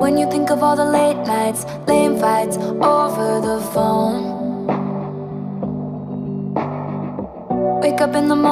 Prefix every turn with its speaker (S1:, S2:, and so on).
S1: When you think of all the late nights, lame fights over the phone. Wake up in the morning.